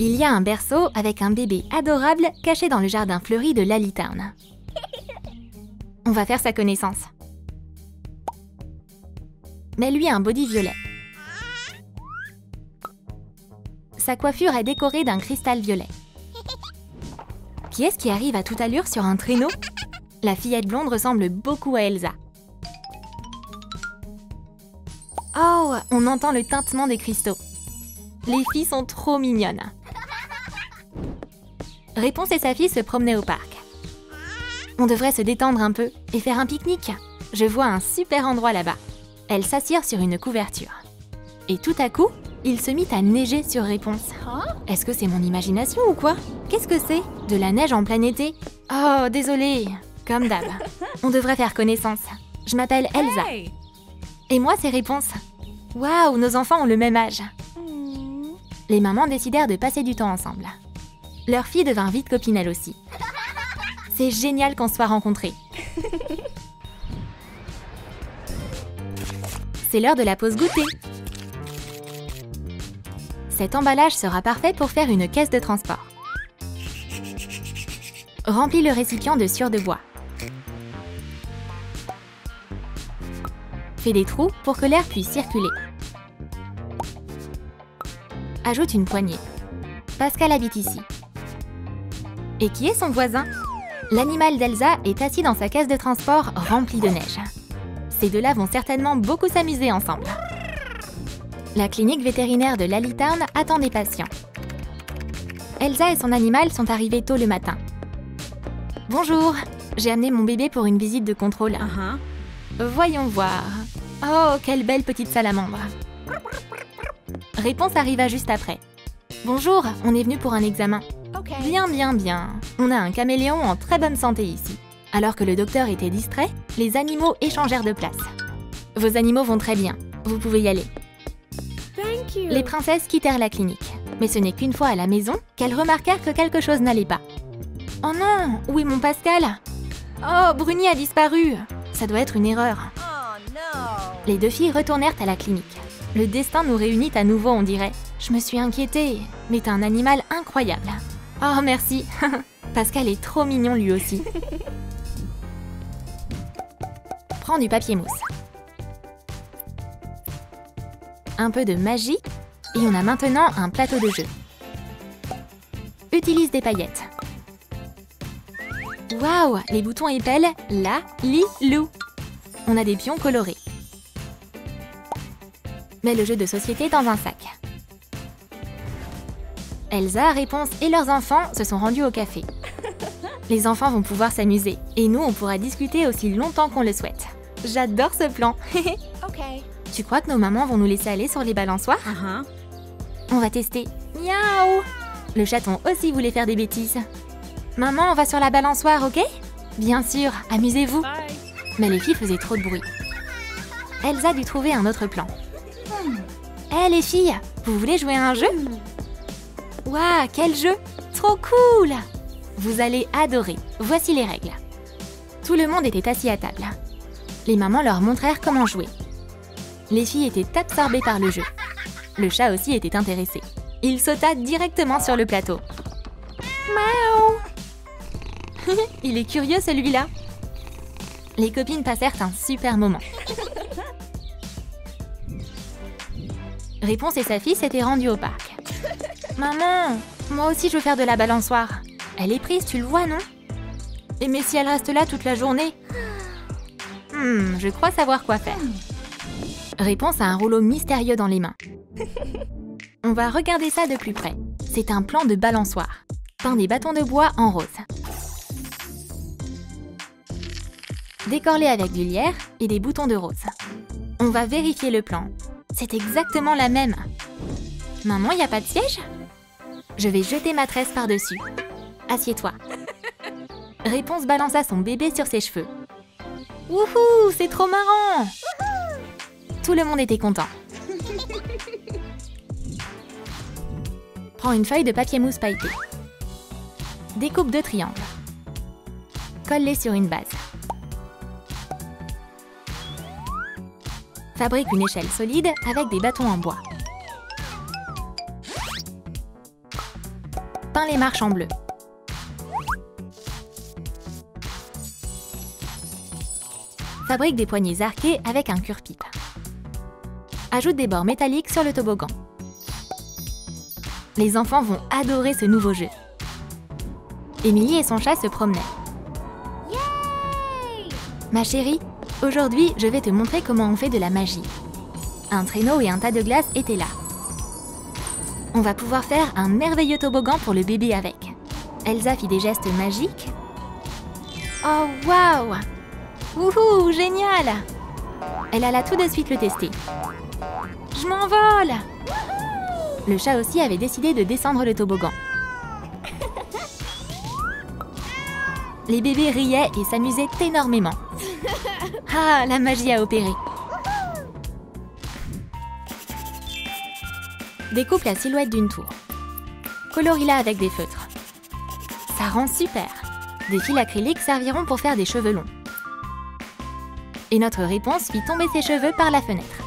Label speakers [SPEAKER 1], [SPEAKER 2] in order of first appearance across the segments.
[SPEAKER 1] Il y a un berceau avec un bébé adorable caché dans le jardin fleuri de Lally-Town. On va faire sa connaissance. Mais lui un body violet. Sa coiffure est décorée d'un cristal violet. Qui est-ce qui arrive à toute allure sur un traîneau? La fillette blonde ressemble beaucoup à Elsa. Oh, on entend le tintement des cristaux. Les filles sont trop mignonnes. Réponse et sa fille se promenaient au parc. On devrait se détendre un peu et faire un pique-nique. Je vois un super endroit là-bas. Elles s'assirent sur une couverture. Et tout à coup, il se mit à neiger sur Réponse. Est-ce que c'est mon imagination ou quoi? Qu'est-ce que c'est? De la neige en plein été? Oh, désolé. Comme d'hab. On devrait faire connaissance. Je m'appelle Elsa. Et moi, c'est Réponse. Waouh, nos enfants ont le même âge. Les mamans décidèrent de passer du temps ensemble. Leur fille devint vite copine elle aussi. C'est génial qu'on soit rencontrés. C'est l'heure de la pause goûter. Cet emballage sera parfait pour faire une caisse de transport. Remplis le récipient de sueur de bois. Fais des trous pour que l'air puisse circuler. Ajoute une poignée. Pascal habite ici. Et qui est son voisin? L'animal d'Elsa est assis dans sa caisse de transport remplie de neige. Ces deux-là vont certainement beaucoup s'amuser ensemble. La clinique vétérinaire de Lally-Town attend des patients. Elsa et son animal sont arrivés tôt le matin. Bonjour, j'ai amené mon bébé pour une visite de contrôle.
[SPEAKER 2] Uh-huh.
[SPEAKER 1] Voyons voir. Oh, quelle belle petite salamandre. Réponse arriva juste après. Bonjour, on est venu pour un examen. Bien, bien, bien. On a un caméléon en très bonne santé ici. Alors que le docteur était distrait, les animaux échangèrent de place. Vos animaux vont très bien. Vous pouvez y aller.
[SPEAKER 2] Thank you.
[SPEAKER 1] Les princesses quittèrent la clinique. Mais ce n'est qu'une fois à la maison qu'elles remarquèrent que quelque chose n'allait pas. Oh non Où est mon Pascal? Oh, Bruni a disparu Ça doit être une erreur.
[SPEAKER 2] Oh.
[SPEAKER 1] Les deux filles retournèrent à la clinique. Le destin nous réunit à nouveau, on dirait. Je me suis inquiétée, mais t'es un animal incroyable. Oh, merci. Pascal est trop mignon lui aussi. Prends du papier mousse. Un peu de magie et on a maintenant un plateau de jeu. Utilise des paillettes. Waouh, les boutons épellent la, li, lou. On a des pions colorés. Mets le jeu de société dans un sac. Elsa, Réponse et leurs enfants se sont rendus au café. Les enfants vont pouvoir s'amuser et nous, on pourra discuter aussi longtemps qu'on le souhaite. J'adore ce plan.
[SPEAKER 2] Okay.
[SPEAKER 1] tu crois que nos mamans vont nous laisser aller sur les balançoires?
[SPEAKER 2] Uh-huh.
[SPEAKER 1] On va tester. Miaou Le chaton aussi voulait faire des bêtises. Maman, on va sur la balançoire, ok? Bien sûr, amusez-vous. Mais les filles faisaient trop de bruit. Elsa dut trouver un autre plan. Hé les filles, vous voulez jouer à un jeu? Waouh, quel jeu Trop cool Vous allez adorer. Voici les règles. Tout le monde était assis à table. Les mamans leur montrèrent comment jouer. Les filles étaient absorbées par le jeu. Le chat aussi était intéressé. Il sauta directement sur le plateau. Il est curieux celui-là. Les copines passèrent un super moment. Réponse et sa fille s'étaient rendues au parc. Maman, moi aussi je veux faire de la balançoire. Elle est prise, tu le vois, non? Et mais si elle reste là toute la journée? Hmm, je crois savoir quoi faire. Réponse à un rouleau mystérieux dans les mains. On va regarder ça de plus près. C'est un plan de balançoire. Peint des bâtons de bois en rose. Décore-les avec du lierre et des boutons de rose. On va vérifier le plan. C'est exactement la même. Maman, n'y a pas de siège? Je vais jeter ma tresse par-dessus. Assieds-toi. Réponse balança son bébé sur ses cheveux. Wouhou, c'est trop marrant Tout le monde était content. Prends une feuille de papier mousse pailleté. Découpe deux triangles. Colle-les sur une base. Fabrique une échelle solide avec des bâtons en bois. Peins les marches en bleu. Fabrique des poignées arquées avec un cure-pipe. Ajoute des bords métalliques sur le toboggan. Les enfants vont adorer ce nouveau jeu. Émilie et son chat se promenaient.
[SPEAKER 2] Yay!
[SPEAKER 1] Ma chérie, aujourd'hui, je vais te montrer comment on fait de la magie. Un traîneau et un tas de glace étaient là. On va pouvoir faire un merveilleux toboggan pour le bébé avec. Elsa fit des gestes magiques. Oh waouh Wouhou, génial Elle alla tout de suite le tester. Je m'envole Le chat aussi avait décidé de descendre le toboggan. Les bébés riaient et s'amusaient énormément. Ah, la magie a opéré. Découpe la silhouette d'une tour. Colorie-la avec des feutres. Ça rend super. Des fils acryliques serviront pour faire des cheveux longs. Et notre réponse fit tomber ses cheveux par la fenêtre.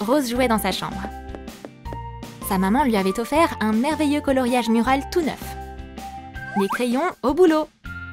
[SPEAKER 1] Rose jouait dans sa chambre. Sa maman lui avait offert un merveilleux coloriage mural tout neuf. Les crayons au boulot.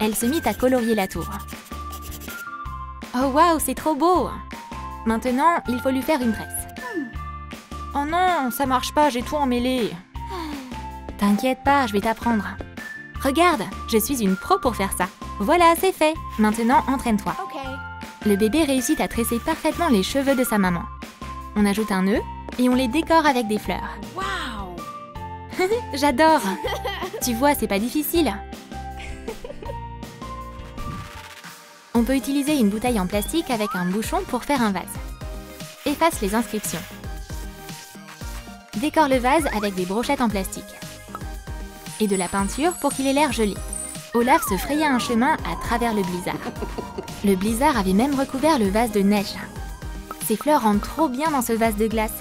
[SPEAKER 1] Elle se mit à colorier la tour. Oh waouh, c'est trop beau Maintenant, il faut lui faire une tresse. Oh non, ça marche pas, j'ai tout emmêlé. T'inquiète pas, je vais t'apprendre. Regarde, je suis une pro pour faire ça. Voilà, c'est fait. Maintenant, entraîne-toi.
[SPEAKER 2] Okay.
[SPEAKER 1] Le bébé réussit à tresser parfaitement les cheveux de sa maman. On ajoute un nœud et on les décore avec des fleurs.
[SPEAKER 2] Wow!
[SPEAKER 1] J'adore Tu vois, c'est pas difficile. On peut utiliser une bouteille en plastique avec un bouchon pour faire un vase. Efface les inscriptions. Décore le vase avec des brochettes en plastique. Et de la peinture pour qu'il ait l'air joli. Olaf se fraya un chemin à travers le blizzard. Le blizzard avait même recouvert le vase de neige. Ces fleurs rentrent trop bien dans ce vase de glace.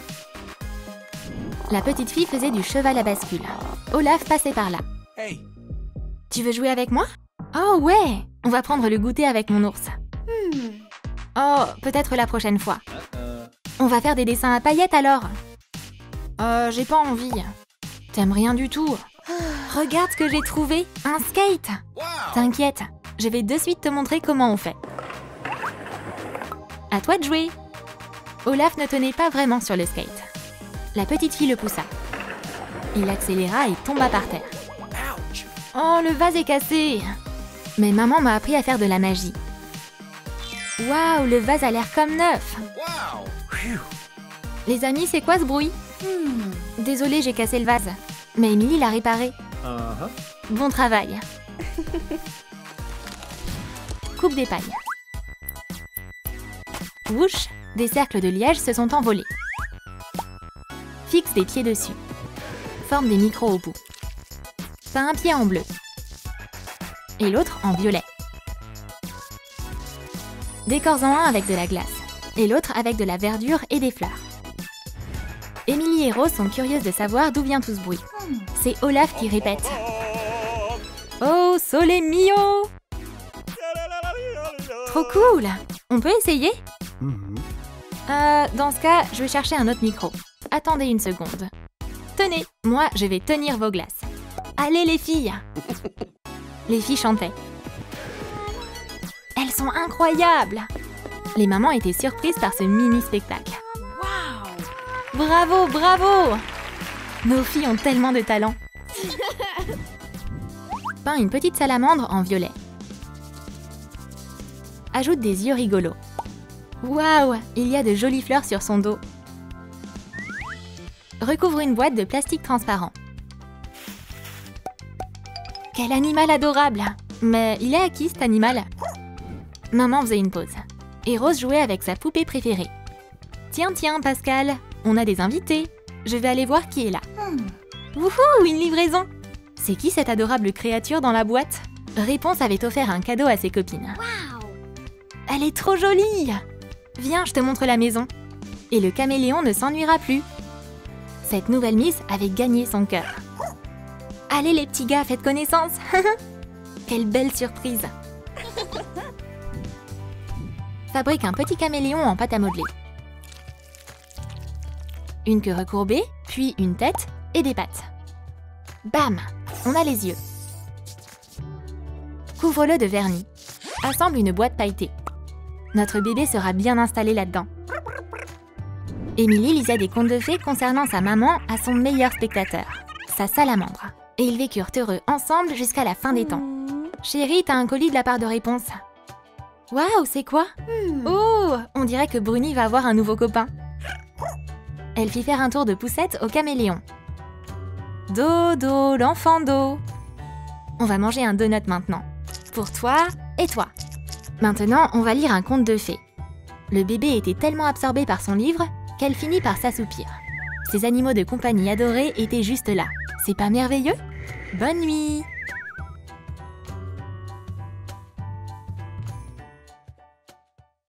[SPEAKER 1] La petite fille faisait du cheval à bascule. Olaf passait par là.
[SPEAKER 3] Hey,
[SPEAKER 1] Tu veux jouer avec moi? Oh ouais On va prendre le goûter avec mon ours.
[SPEAKER 2] Hmm.
[SPEAKER 1] Oh, peut-être la prochaine fois. On va faire des dessins à paillettes alors Euh, j'ai pas envie. T'aimes rien du tout. Regarde ce que j'ai trouvé Un skate
[SPEAKER 3] wow!
[SPEAKER 1] T'inquiète, je vais de suite te montrer comment on fait. À toi de jouer Olaf ne tenait pas vraiment sur le skate. La petite fille le poussa. Il accéléra et tomba par terre.
[SPEAKER 3] Ouch!
[SPEAKER 1] Oh, le vase est cassé Mais maman m'a appris à faire de la magie. Waouh, le vase a l'air comme neuf
[SPEAKER 3] Wow!
[SPEAKER 1] Les amis, c'est quoi ce bruit?
[SPEAKER 2] Hmm.
[SPEAKER 1] Désolée, j'ai cassé le vase. Mais Emily l'a réparé.
[SPEAKER 3] Uh-huh.
[SPEAKER 1] Bon travail. Coupe des pailles. Whoosh, des cercles de liège se sont envolés. Fixe des pieds dessus. Forme des micros au bout. Peins un pied en bleu. Et l'autre en violet. Décors-en un avec de la glace. Et l'autre avec de la verdure et des fleurs. Émilie et Rose sont curieuses de savoir d'où vient tout ce bruit. C'est Olaf qui répète. Oh, sole mio Trop cool On peut essayer?
[SPEAKER 3] Mhm.
[SPEAKER 1] Euh, dans ce cas, je vais chercher un autre micro. Attendez une seconde. Tenez, moi, je vais tenir vos glaces. Allez les filles Les filles chantaient. Elles sont incroyables Les mamans étaient surprises par ce mini spectacle.
[SPEAKER 2] Wow!
[SPEAKER 1] Bravo, bravo Nos filles ont tellement de talent. Peins une petite salamandre en violet. Ajoute des yeux rigolos. Waouh, il y a de jolies fleurs sur son dos. Recouvre une boîte de plastique transparent. Quel animal adorable Mais il est à qui cet animal Maman faisait une pause. Et Rose jouait avec sa poupée préférée. Tiens, tiens, Pascal, on a des invités. Je vais aller voir qui est là. Wouhou, une livraison C'est qui cette adorable créature dans la boîte? Réponse avait offert un cadeau à ses copines.
[SPEAKER 2] Wow!
[SPEAKER 1] Elle est trop jolie Viens, je te montre la maison. Et le caméléon ne s'ennuiera plus. Cette nouvelle Miss avait gagné son cœur. Allez les petits gars, faites connaissance Quelle belle surprise Fabrique un petit caméléon en pâte à modeler. une queue recourbée, puis une tête et des pattes. Bam On a les yeux. Couvre-le de vernis. Assemble une boîte pailletée. Notre bébé sera bien installé là-dedans. Émilie lisait des contes de fées concernant sa maman à son meilleur spectateur, sa salamandre. Et ils vécurent heureux ensemble jusqu'à la fin des temps. Chérie, t'as un colis de la part de réponse. Waouh, c'est quoi? Oh, on dirait que Bruni va avoir un nouveau copain. Elle fit faire un tour de poussette au caméléon. Dodo, l'enfant d'eau. On va manger un donut maintenant. Pour toi et toi. Maintenant, on va lire un conte de fées. Le bébé était tellement absorbé par son livre qu'elle finit par s'assoupir. Ses animaux de compagnie adorés étaient juste là. C'est pas merveilleux? Bonne nuit